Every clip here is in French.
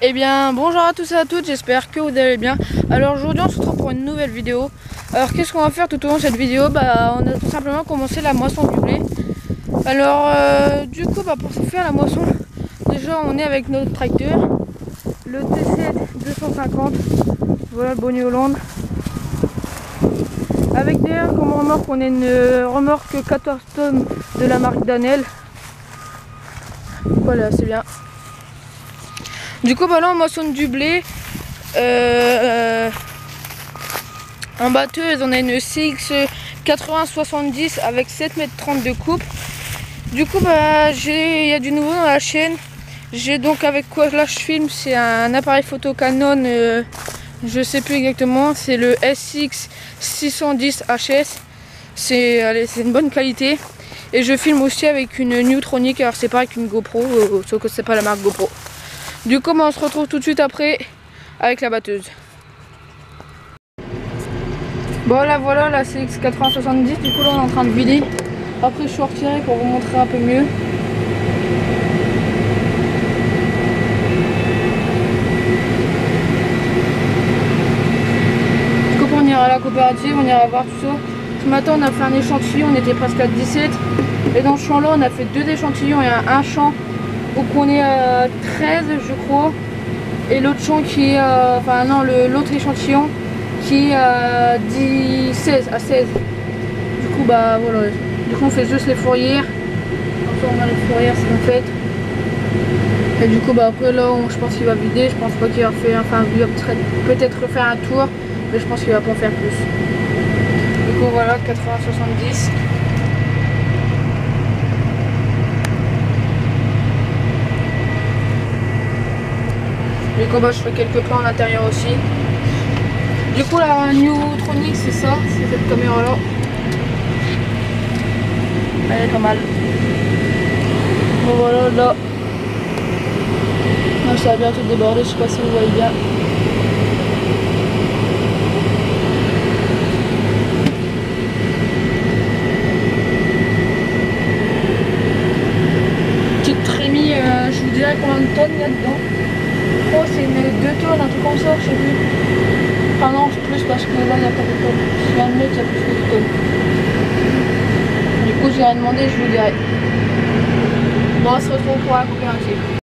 Eh bien bonjour à tous et à toutes, j'espère que vous allez bien. Alors aujourd'hui on se retrouve pour une nouvelle vidéo. Alors qu'est-ce qu'on va faire tout au long de cette vidéo? Bah on a tout simplement commencé la moisson du blé. Alors euh, du coup bah, pour faire la moisson, déjà on est avec notre tracteur, le TC 250, voilà le Bonnie Hollande. Avec derrière comme remorque on a une remorque 14 tonnes de la marque Danel. Voilà c'est bien. Du coup, bah là, on moissonne du blé. Euh, en batteuse, on a une CX 80-70 avec 7 m 30 de coupe. Du coup, bah, il y a du nouveau dans la chaîne. J'ai donc avec quoi là je filme, c'est un appareil photo Canon, euh, je sais plus exactement, c'est le SX 610 HS. C'est une bonne qualité. Et je filme aussi avec une Newtronic, alors c'est pas avec une GoPro, euh, sauf que c'est pas la marque GoPro. Du coup, on se retrouve tout de suite après avec la batteuse. Bon là voilà la CX 8070, du coup là on est en train de vider. Après je suis retiré pour vous montrer un peu mieux. Du coup on ira à la coopérative, on ira voir tout ça. Ce matin on a fait un échantillon, on était presque à 17. Et dans ce champ là on a fait deux échantillons et un champ donc on est à 13 je crois. Et l'autre champ qui est, enfin non, l'autre échantillon qui est à 10, 16, à 16. Du coup bah voilà, du coup on fait juste les fourrières. Comme ça on a les fourrières c'est en fait. Et du coup bah après là je pense qu'il va vider, je pense pas qu'il va faire, enfin va peut-être refaire un tour, mais je pense qu'il va pas en faire plus. Du coup voilà 80-70. Du coup, bah, je fais quelques plans à l'intérieur aussi. Du coup, la Newtronic, c'est ça, c'est cette caméra là. Elle est pas mal. Bon, voilà, là. Moi, ça va bientôt déborder, je sais pas si vous voyez bien. Petite trémie, euh, je vous dirais combien de tonnes il y a dedans c'est une 2 tonnes, un truc comme ça, je sais plus. Non, plus parce que là il n'y a pas de tonnes. Si y a il y a plus de tonnes. Du coup, j'ai rien demandé, je vous dirai. Bon, on se retrouve pour la coopérative.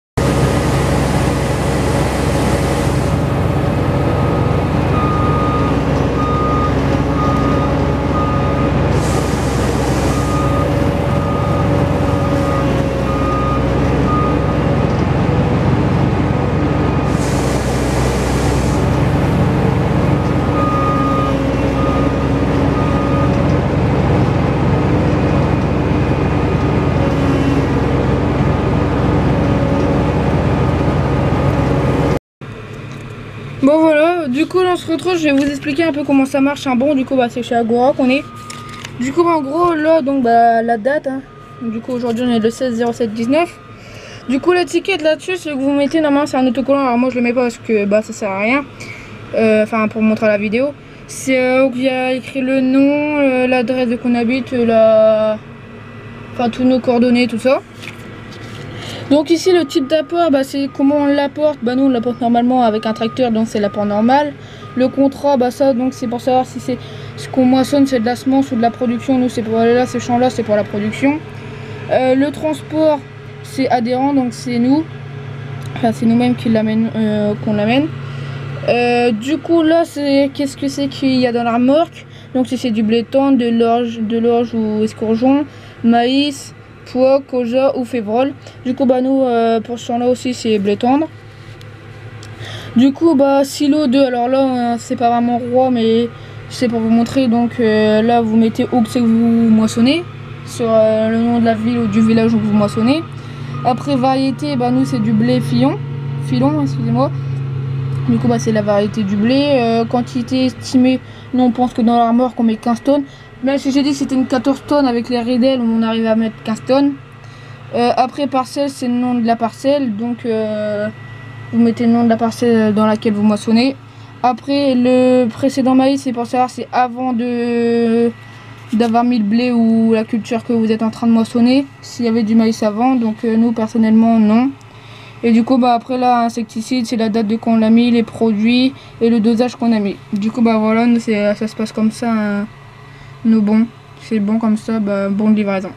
Bon voilà, du coup on se retrouve, je vais vous expliquer un peu comment ça marche un bon, du coup bah c'est chez Agora qu'on est. Du coup en gros là donc bah la date, hein. du coup aujourd'hui on est le 16 07 19. Du coup l'étiquette là-dessus c'est que vous mettez normalement c'est un autocollant, alors moi je le mets pas parce que bah ça sert à rien. Euh, enfin pour montrer la vidéo. C'est où il y a écrit le nom, euh, l'adresse de qu'on habite, la... Enfin tous nos coordonnées, tout ça. Donc ici le type d'apport, bah, c'est comment on l'apporte. Bah nous on l'apporte normalement avec un tracteur, donc c'est l'apport normal. Le contrat, bah ça donc c'est pour savoir si c'est ce qu'on moissonne, c'est de la semence ou de la production. Nous c'est pour là, ces champs là, c'est pour la production. Euh, le transport, c'est adhérent, donc c'est nous. Enfin c'est nous-mêmes qui l'amène, euh, qu'on l'amène. Euh, du coup là c'est qu'est-ce que c'est qu'il y a dans la remorque Donc si c'est du blé de l'orge, de l'orge ou escourgeon, maïs, pois, koja ou févrole. Du coup, bah nous, euh, pour ce champ-là aussi, c'est blé tendre. Du coup, bah silo 2, alors là, c'est pas vraiment roi, mais c'est pour vous montrer. Donc euh, là, vous mettez où que vous moissonnez, sur euh, le nom de la ville ou du village où vous moissonnez. Après, variété, bah nous, c'est du blé filon, filon, excusez-moi. Du coup, bah, c'est la variété du blé. quantité estimée, nous, on pense que dans l'armor qu'on met 15 tonnes. Même si j'ai dit c'était une 14 tonnes avec les Riedel, on arrive à mettre 15 tonnes. Euh, après parcelle, c'est le nom de la parcelle, donc euh, vous mettez le nom de la parcelle dans laquelle vous moissonnez. Après le précédent maïs, c'est pour savoir c'est avant d'avoir mis le blé ou la culture que vous êtes en train de moissonner, s'il y avait du maïs avant, donc euh, nous personnellement non. Et du coup bah après là insecticide c'est la date de qu'on l'a mis, les produits et le dosage qu'on a mis. Du coup bah voilà nous, ça se passe comme ça. Hein nous bon. C'est bon comme ça, bah, bon de livraison.